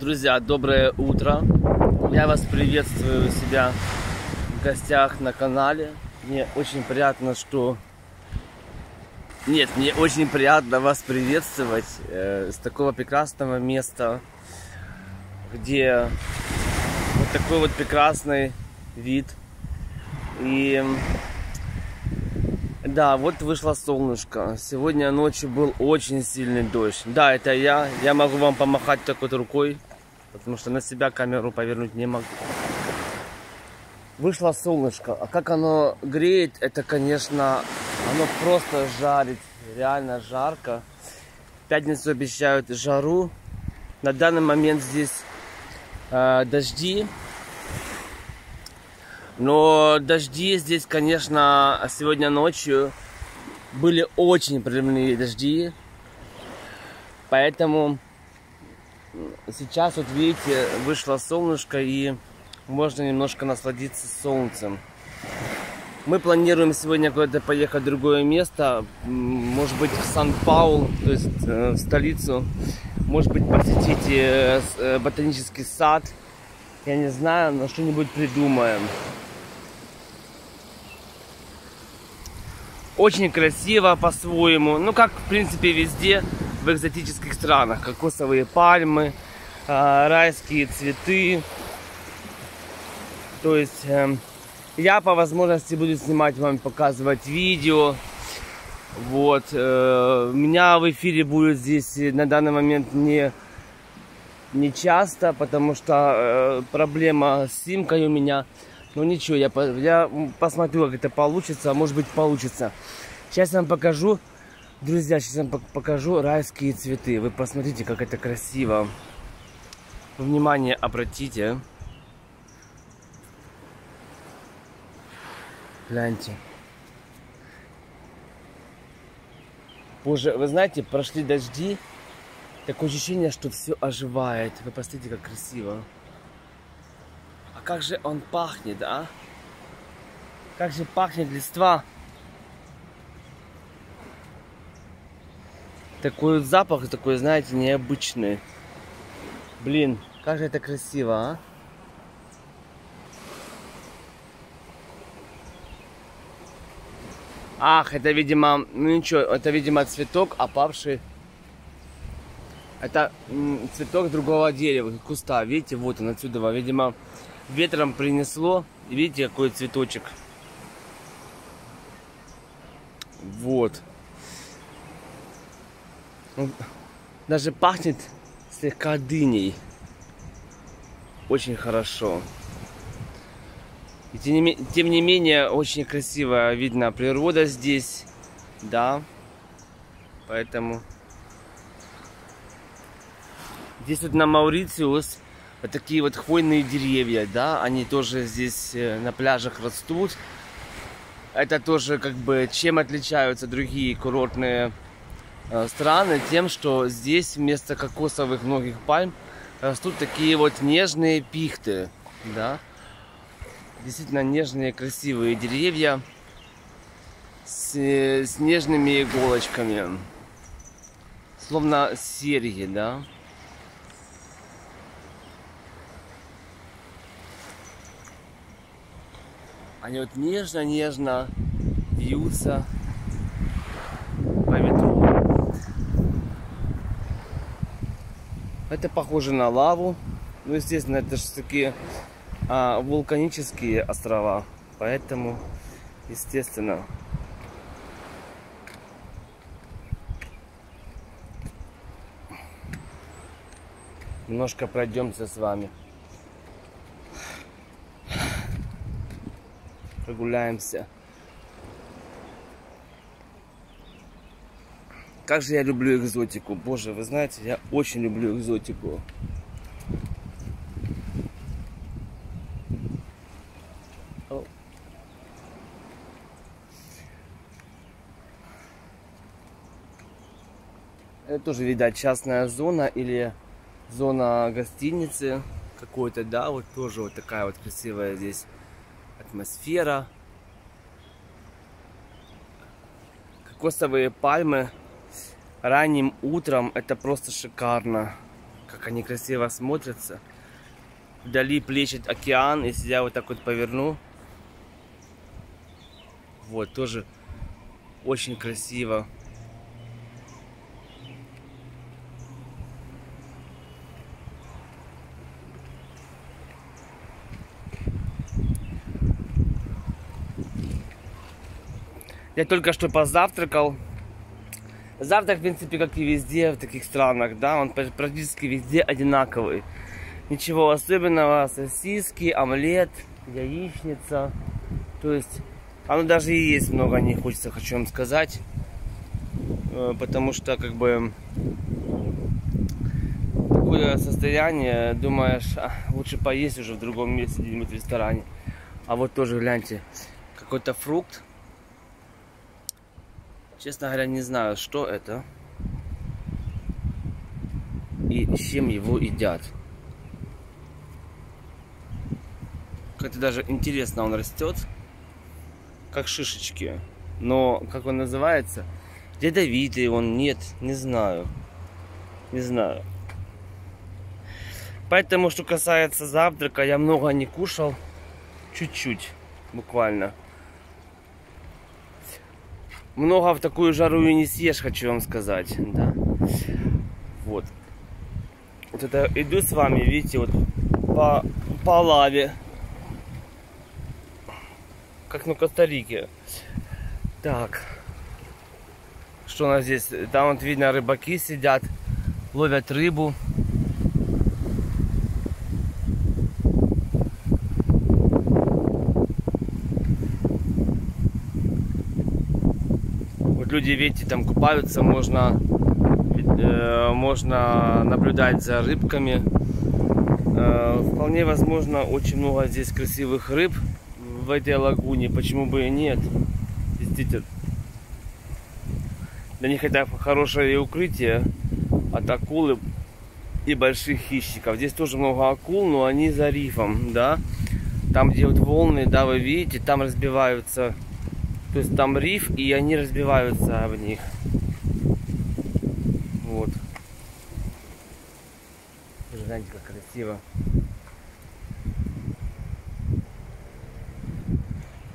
Друзья, доброе утро. Я вас приветствую у себя в гостях на канале. Мне очень приятно, что... Нет, мне очень приятно вас приветствовать э, с такого прекрасного места, где вот такой вот прекрасный вид. И да, вот вышло солнышко. Сегодня ночью был очень сильный дождь. Да, это я. Я могу вам помахать так вот рукой, потому что на себя камеру повернуть не могу. Вышло солнышко. А как оно греет, это, конечно, оно просто жарит. Реально жарко. В пятницу обещают жару. На данный момент здесь э, дожди. Но дожди здесь, конечно, сегодня ночью были очень проливные дожди. Поэтому сейчас, вот видите, вышло солнышко и можно немножко насладиться солнцем. Мы планируем сегодня куда-то поехать в другое место, может быть в Сан-Паул, то есть э, в столицу, может быть посетить э, э, ботанический сад, я не знаю, но что-нибудь придумаем. Очень красиво по-своему. Ну, как, в принципе, везде в экзотических странах. Кокосовые пальмы, а, райские цветы. То есть, эм, я по возможности буду снимать вам, показывать видео. Вот. Э, у меня в эфире будет здесь на данный момент не, не часто, потому что э, проблема с симкой у меня ну ничего, я, я посмотрю, как это получится. А может быть получится. Сейчас я вам покажу, друзья, сейчас вам покажу райские цветы. Вы посмотрите, как это красиво. Внимание обратите. Гляньте. Боже, вы знаете, прошли дожди. Такое ощущение, что все оживает. Вы посмотрите, как красиво. А как же он пахнет, а? Как же пахнет листва. Такой запах, такой, знаете, необычный. Блин, как же это красиво, а? Ах, это, видимо, ну ничего, это, видимо, цветок, опавший. Это цветок другого дерева, куста. Видите, вот он отсюда, видимо, ветром принесло. Видите, какой цветочек. Вот. Он даже пахнет слегка дыней. Очень хорошо. И тем не, тем не менее, очень красиво видно природа здесь. Да. Поэтому... Здесь вот на Маурициус вот такие вот хвойные деревья, да, они тоже здесь э, на пляжах растут. Это тоже как бы чем отличаются другие курортные страны? Тем, что здесь вместо кокосовых многих пальм растут такие вот нежные пихты, да. Действительно нежные, красивые деревья с, с нежными иголочками. Словно серьги, да. Они вот нежно-нежно вьются по Это похоже на лаву. Ну, естественно, это же такие а, вулканические острова. Поэтому, естественно, немножко пройдемся с вами. прогуляемся. Как же я люблю экзотику. Боже, вы знаете, я очень люблю экзотику. Это тоже, видать, частная зона или зона гостиницы какой-то, да, вот тоже вот такая вот красивая здесь атмосфера. Кокосовые пальмы ранним утром, это просто шикарно. как они красиво смотрятся. Вдали плещет океан, если я вот так вот поверну. Вот, тоже очень красиво. Я только что позавтракал. Завтрак, в принципе, как и везде в таких странах, да, он практически везде одинаковый. Ничего особенного, сосиски, омлет, яичница. То есть, оно даже и есть много не хочется, хочу вам сказать. Э, потому что, как бы, такое состояние, думаешь, лучше поесть уже в другом месте, где-нибудь в ресторане. А вот тоже, гляньте, какой-то фрукт, Честно говоря, не знаю, что это и чем его едят. Как-то даже интересно он растет, как шишечки. Но как он называется? Ядовитый он, нет, не знаю. Не знаю. Поэтому, что касается завтрака, я много не кушал. Чуть-чуть, буквально много в такую жару и не съешь, хочу вам сказать. Да. Вот. Вот это иду с вами, видите, вот по, по лаве. Как на Коста-Рике. Так. Что у нас здесь? Там вот видно рыбаки сидят, ловят рыбу. Люди, видите, там купаются, можно, э, можно наблюдать за рыбками. Э, вполне возможно, очень много здесь красивых рыб в этой лагуне, почему бы и нет. Действительно. Для них это хорошее укрытие от акулы и больших хищников. Здесь тоже много акул, но они за рифом, да. Там, где вот волны, да, вы видите, там разбиваются то есть там риф, и они разбиваются об них. Вот. Знаете, как красиво.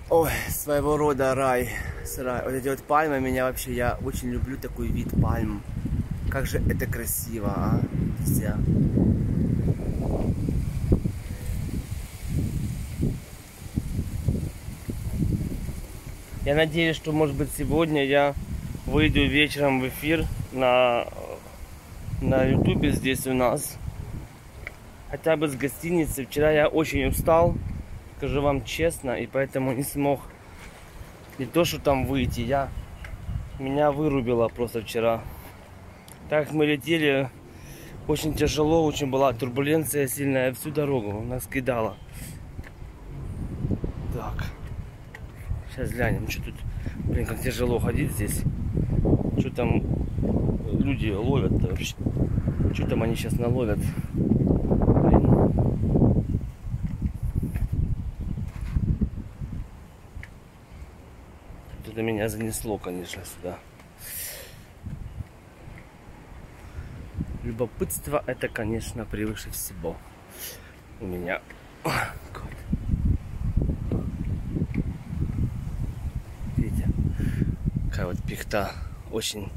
Ой, своего рода рай. Срай. Вот эти вот пальмы меня вообще, я очень люблю такой вид пальм. Как же это красиво, а? Вся. Я надеюсь, что может быть сегодня я выйду вечером в эфир на, на ютубе здесь у нас. Хотя бы с гостиницы. Вчера я очень устал, скажу вам честно, и поэтому не смог не то, что там выйти. Я меня вырубило просто вчера. Так мы летели очень тяжело, очень была турбуленция сильная всю дорогу. Нас кидало. Так. Сейчас глянем, что тут, блин, как тяжело ходить здесь. Что там люди ловят-то вообще? Что там они сейчас наловят? Блин. Это меня занесло, конечно, сюда. Любопытство это, конечно, превыше всего у меня. Такая вот пихта, очень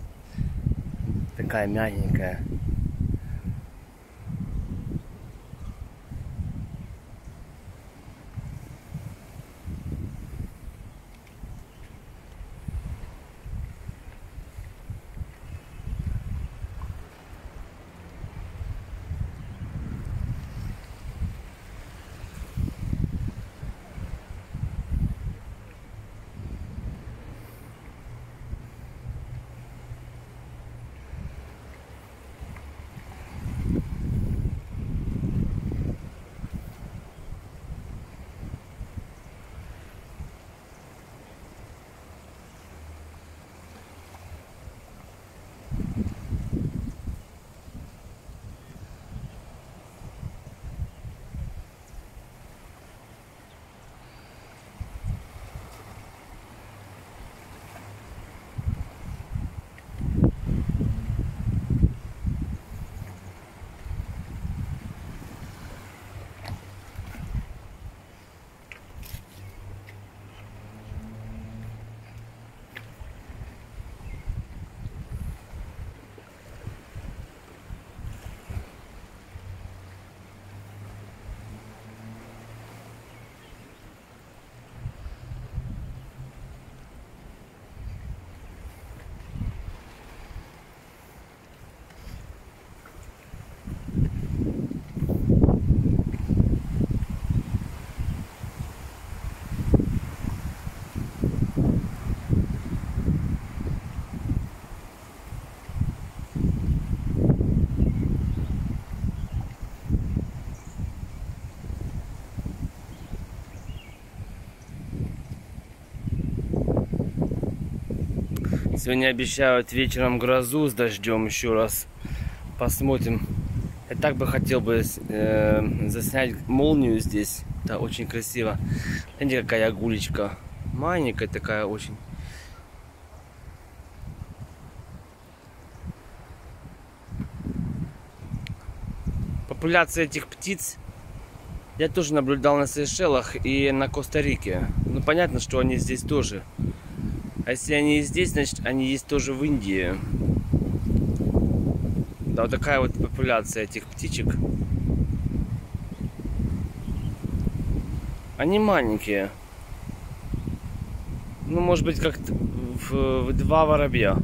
такая мягенькая. Сегодня обещают вечером грозу с дождем еще раз. Посмотрим. Я так бы хотел бы э, заснять молнию здесь. Это очень красиво. Смотрите, какая гулечка. Маленькая такая очень. Популяция этих птиц я тоже наблюдал на Сейшелах и на Коста-Рике. Ну, понятно, что они здесь тоже. А если они здесь, значит, они есть тоже в Индии. Да, вот такая вот популяция этих птичек. Они маленькие. Ну, может быть, как в, в два воробья.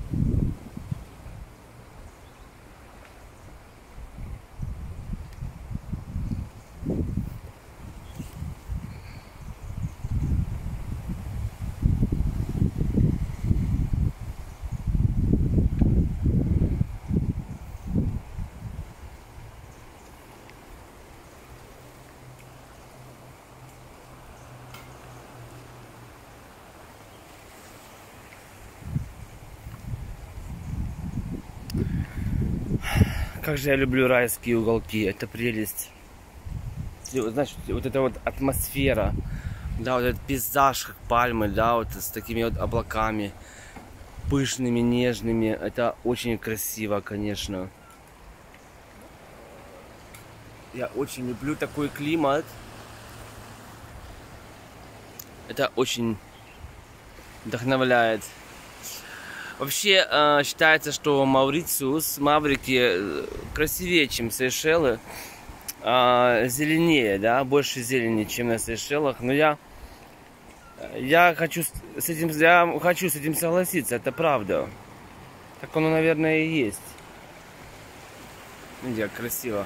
Как же я люблю райские уголки, это прелесть. Знаешь, вот эта вот атмосфера, да, вот этот пейзаж, как пальмы, да, вот с такими вот облаками, пышными, нежными. Это очень красиво, конечно. Я очень люблю такой климат. Это очень вдохновляет. Вообще э, считается, что Маурициус, Маврики э, красивее, чем Сейшелы. Э, зеленее, да, больше зелени, чем на Сейшелах. Но я, я хочу с этим, я хочу с этим согласиться, это правда. Так оно, наверное, и есть. Видите, красиво.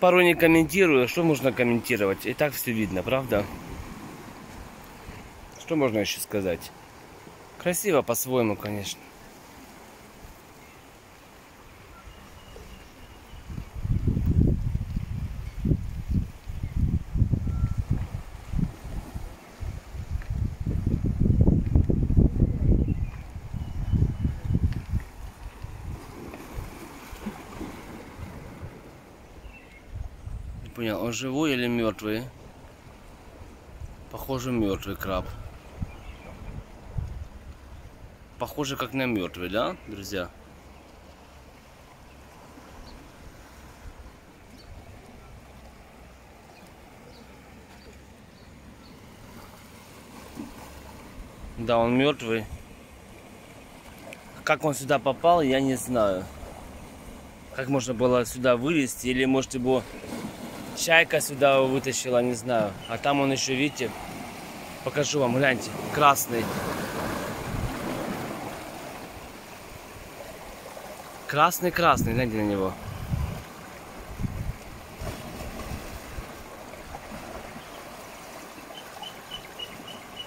Порой не комментирую. Что можно комментировать? И так все видно, правда? Что можно еще сказать? Красиво по-своему, конечно. Он живой или мертвый? Похоже, мертвый краб. Похоже, как на мертвый, да, друзья? Да, он мертвый. Как он сюда попал, я не знаю. Как можно было сюда вылезти, или может его Чайка сюда вытащила, не знаю. А там он еще, видите, покажу вам, гляньте, красный. Красный-красный, гляньте на него.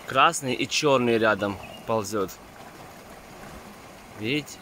Красный и черный рядом ползет. Видите?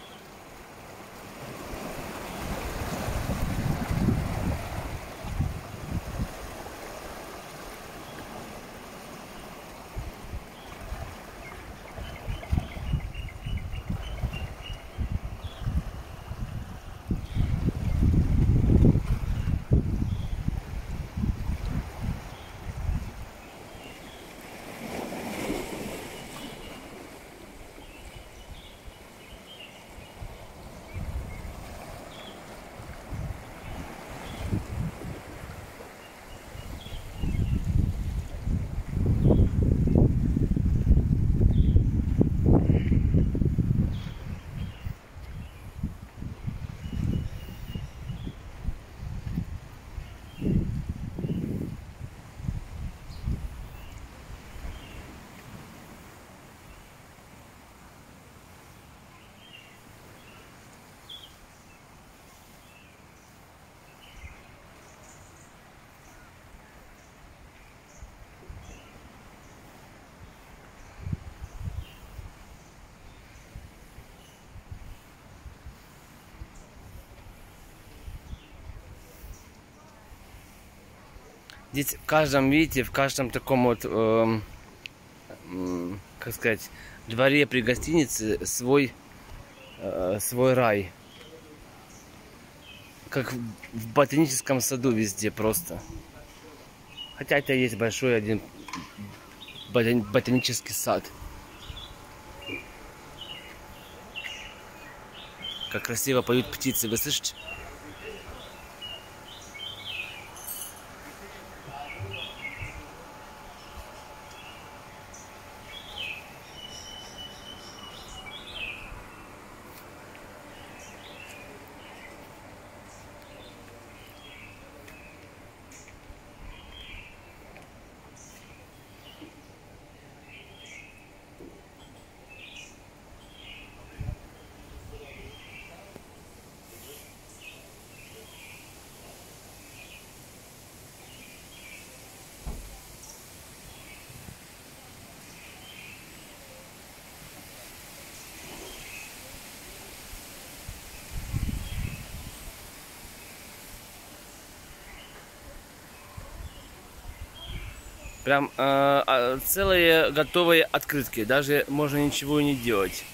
Здесь в каждом, видите, в каждом таком вот, эм, м, как сказать, дворе при гостинице свой, э, свой рай. Как в- ботаническом саду везде просто. Хотя это есть большой один ботани- ботанический сад. Как красиво поют птицы, вы слышите? Прям э, а, целые готовые открытки. Даже можно ничего не делать.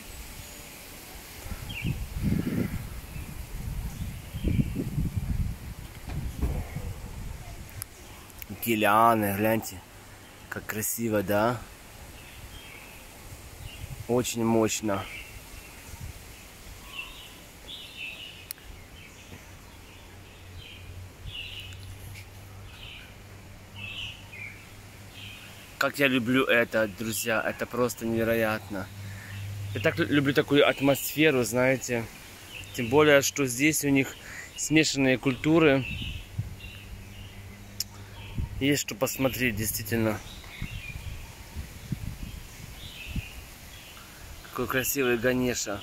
Гелианы, гляньте. Как красиво, да? Очень мощно. Как я люблю это, друзья, это просто невероятно. Я так лю- люблю такую атмосферу, знаете. Тем более, что здесь у них смешанные культуры. Есть что посмотреть, действительно. Какой красивый Ганеша.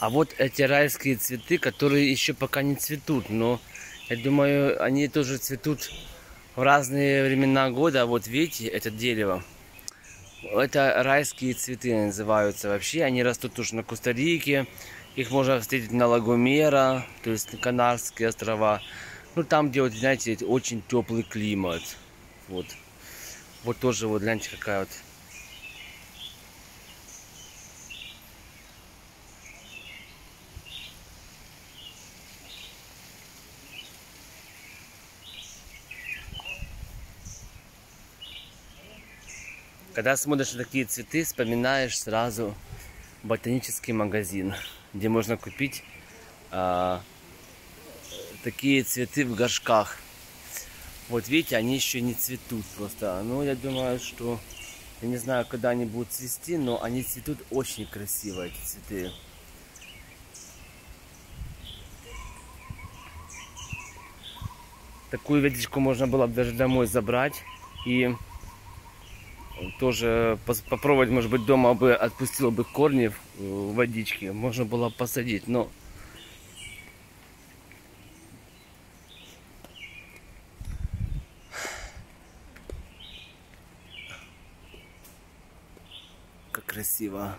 А вот эти райские цветы, которые еще пока не цветут, но я думаю, они тоже цветут в разные времена года. Вот видите, это дерево. Это райские цветы называются вообще. Они растут тоже на Коста-Рике. Их можно встретить на Лагомера, то есть на Канарские острова. Ну, там, где, вот, знаете, очень теплый климат. Вот. Вот тоже, вот, гляньте, какая вот Когда смотришь такие цветы, вспоминаешь сразу ботанический магазин, где можно купить а, такие цветы в горшках. Вот видите, они еще не цветут просто. Ну, я думаю, что я не знаю, когда они будут цвести, но они цветут очень красиво, эти цветы. Такую веточку можно было бы даже домой забрать и тоже попробовать, может быть, дома бы отпустил бы корни в в водичке. Можно было посадить, но как красиво.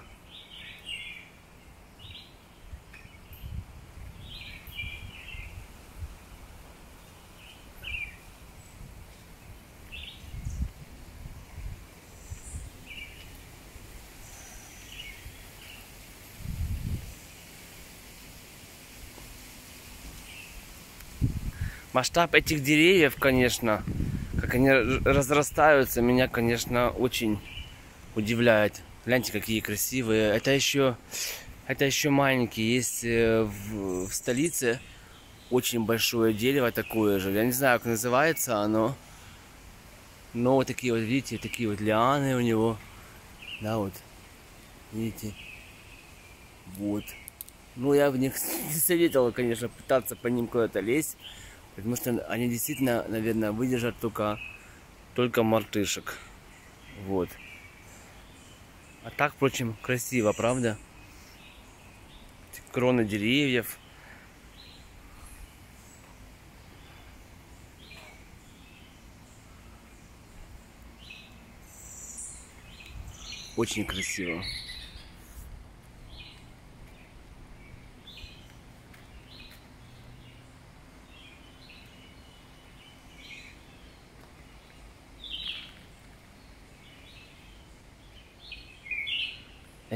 Масштаб этих деревьев, конечно, как они разрастаются, меня, конечно, очень удивляет. Гляньте, какие красивые. Это еще, это еще маленькие. Есть э, в, в столице очень большое дерево такое же. Я не знаю, как называется оно. Но вот такие вот, видите, такие вот лианы у него. Да, вот. Видите? Вот. Ну, я в них не советовал, конечно, пытаться по ним куда-то лезть. Потому что они действительно, наверное, выдержат только, только мартышек. Вот. А так, впрочем, красиво, правда? Кроны деревьев. Очень красиво.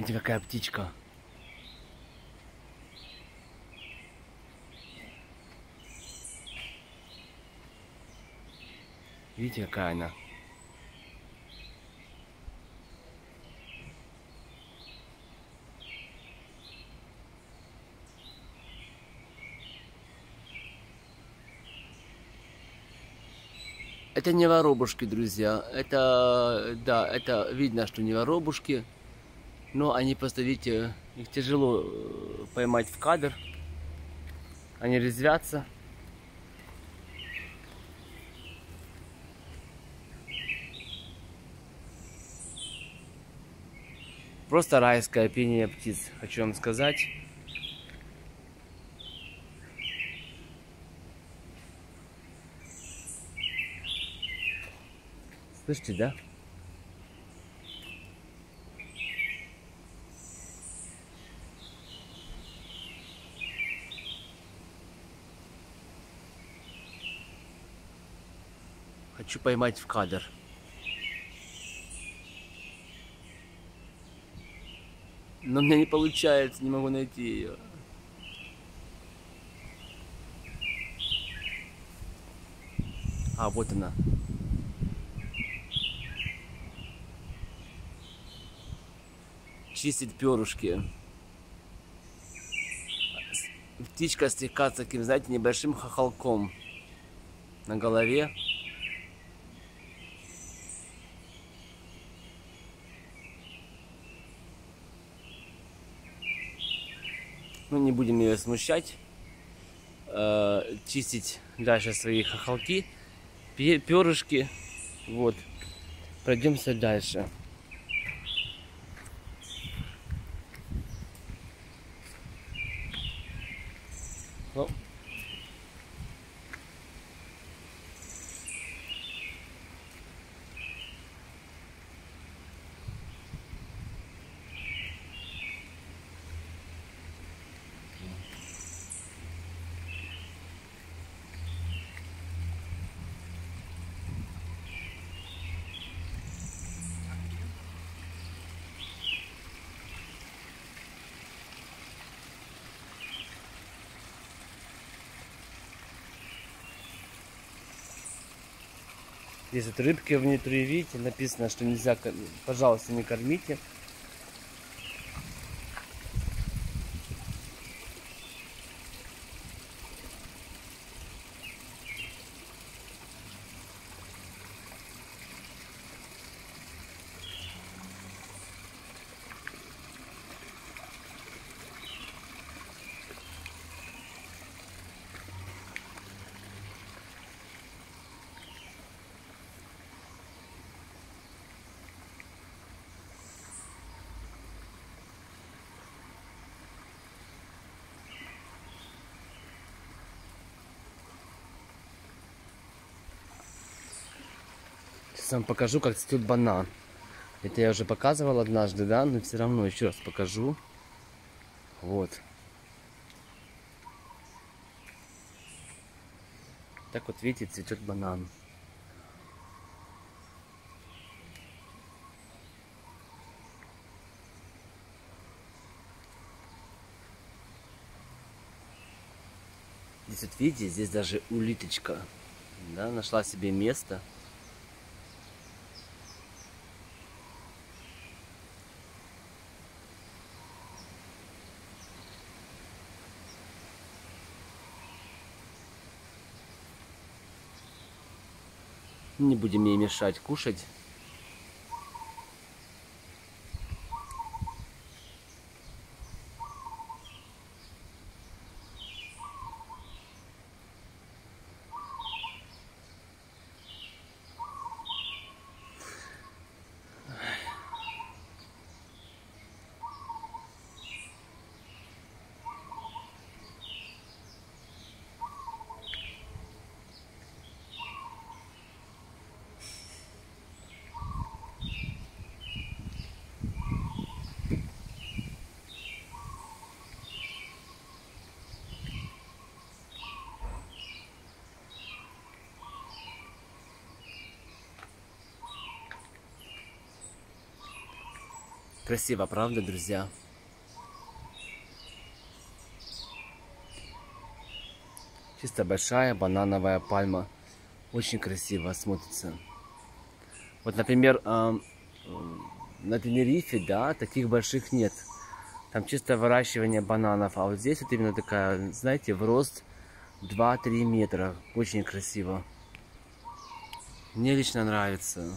Знаете, какая птичка? Видите, какая она? Это не воробушки, друзья. Это, да, это видно, что не воробушки. Но они просто, видите, их тяжело э, поймать в кадр. Они резвятся. Просто райское пение птиц, хочу вам сказать. Слышите, да? Хочу поймать в кадр. Но меня не получается, не могу найти ее. А, вот она. Чистит перышки. Птичка слегка с таким, знаете, небольшим хохолком на голове. Ну, не будем ее смущать. Э, чистить дальше свои хохолки, пе- перышки. Вот. Пройдемся дальше. Вот рыбки внутри, видите, написано, что нельзя, пожалуйста, не кормите. Сейчас вам покажу, как цветет банан. Это я уже показывал однажды, да, но все равно еще раз покажу. Вот. Так вот, видите, цветет банан. Здесь вот видите, здесь даже улиточка, да, нашла себе место. Не будем ей мешать кушать. Красиво, правда, друзья? Чисто большая банановая пальма. Очень красиво смотрится. Вот, например, на Тенерифе, да, таких больших нет. Там чисто выращивание бананов. А вот здесь вот именно такая, знаете, в рост 2-3 метра. Очень красиво. Мне лично нравится.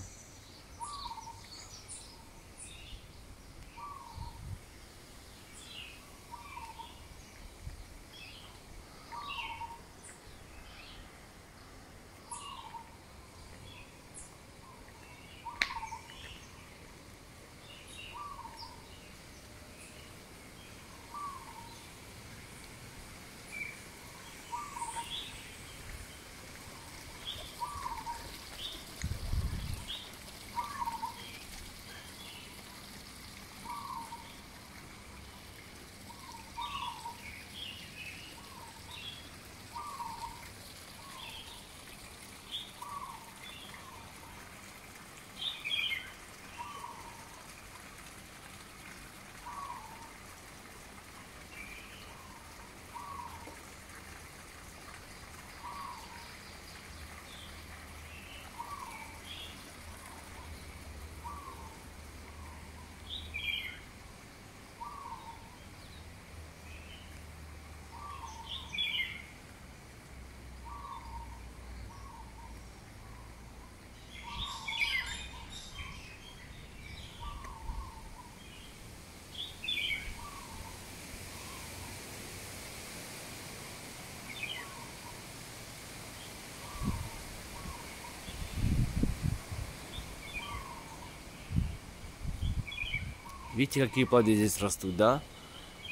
Видите, какие плоды здесь растут, да?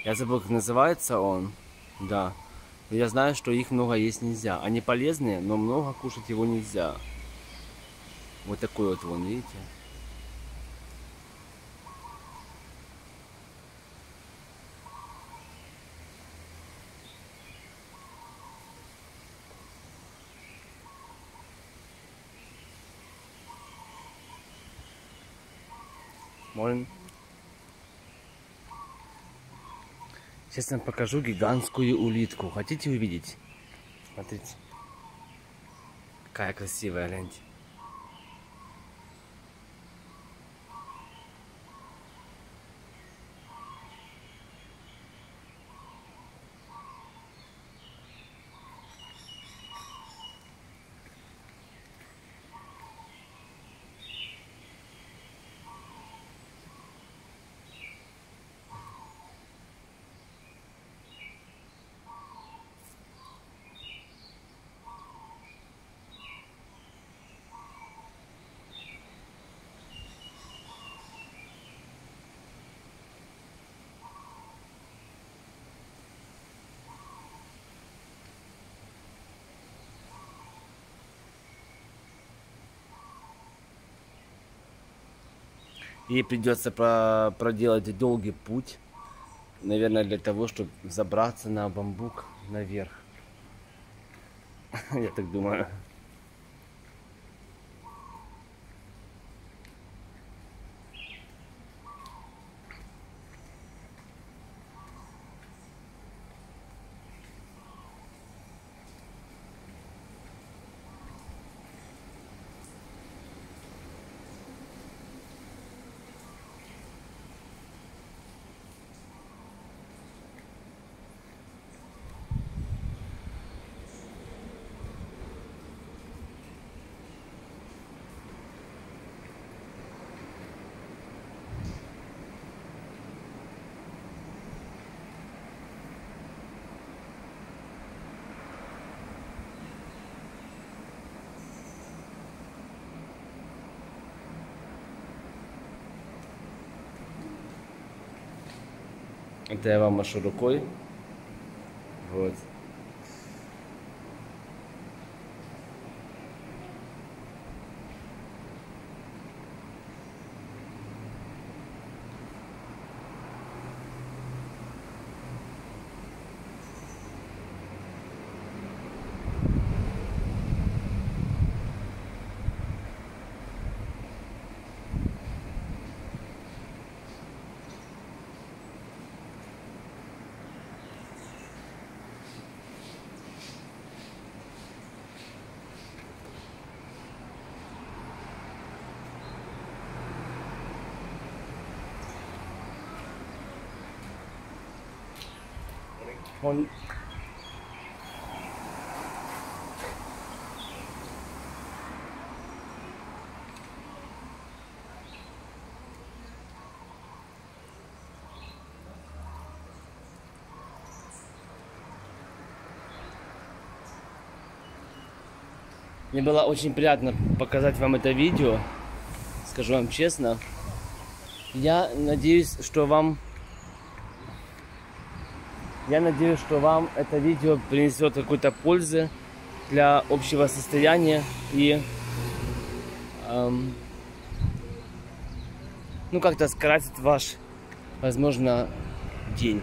Я забыл, как называется он. Да. Но я знаю, что их много есть нельзя. Они полезные, но много кушать его нельзя. Вот такой вот вон, видите? Сейчас я покажу гигантскую улитку. Хотите увидеть? Смотрите. Какая красивая, гляньте. Ей придется про- проделать долгий путь. Наверное, для того, чтобы забраться на бамбук наверх. Я так думаю. Это я вам машу рукой. Вот. Он... Мне было очень приятно показать вам это видео. Скажу вам честно. Я надеюсь, что вам я надеюсь, что вам это видео принесет какой-то пользы для общего состояния и эм, ну как-то скрасит ваш, возможно, день.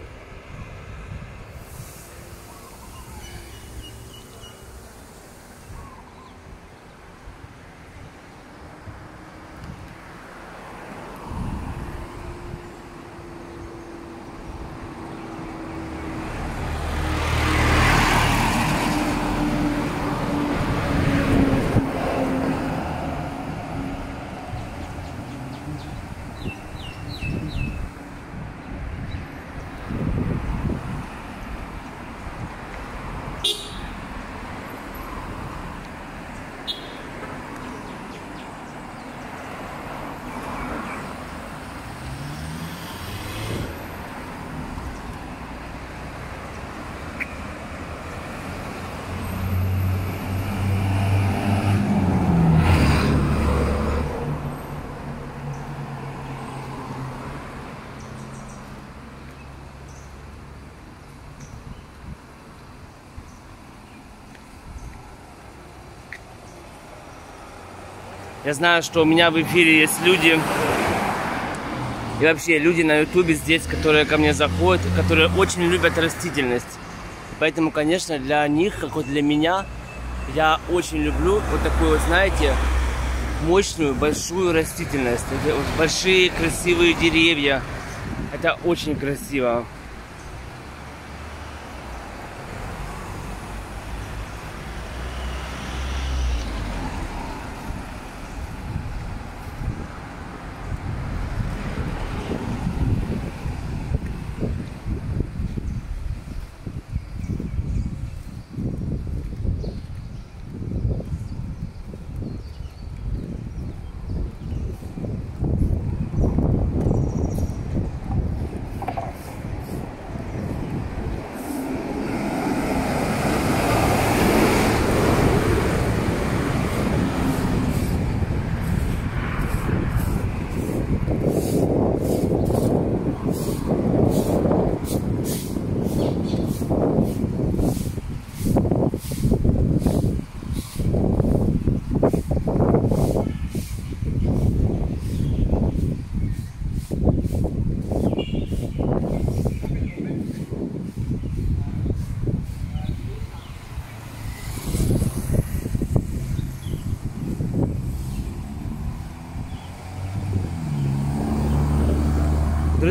Я знаю, что у меня в эфире есть люди, и вообще люди на ютубе здесь, которые ко мне заходят, которые очень любят растительность. Поэтому, конечно, для них, как вот для меня, я очень люблю вот такую знаете, мощную, большую растительность. Это вот большие, красивые деревья. Это очень красиво.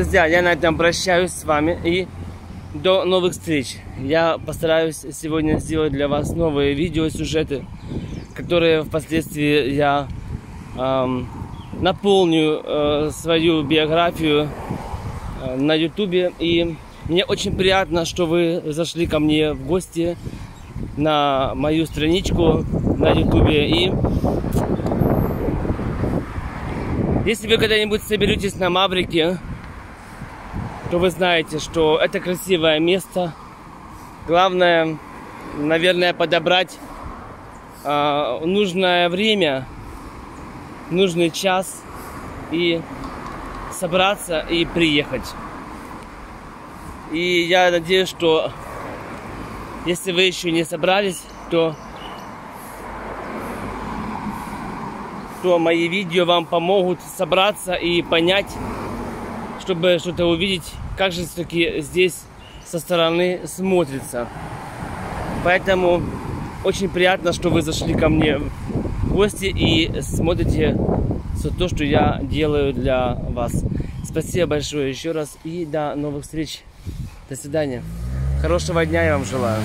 Друзья, я на этом прощаюсь с вами и до новых встреч. Я постараюсь сегодня сделать для вас новые видеосюжеты, которые впоследствии я эм, наполню э, свою биографию э, на ютубе. И мне очень приятно, что вы зашли ко мне в гости на мою страничку на ютубе. И если вы когда-нибудь соберетесь на Маврике, то вы знаете, что это красивое место. Главное, наверное, подобрать э, нужное время, нужный час и собраться и приехать. И я надеюсь, что если вы еще не собрались, то то мои видео вам помогут собраться и понять, чтобы что-то увидеть, как же все-таки здесь со стороны смотрится. Поэтому очень приятно, что вы зашли ко мне в гости и смотрите все то, что я делаю для вас. Спасибо большое еще раз и до новых встреч. До свидания. Хорошего дня я вам желаю.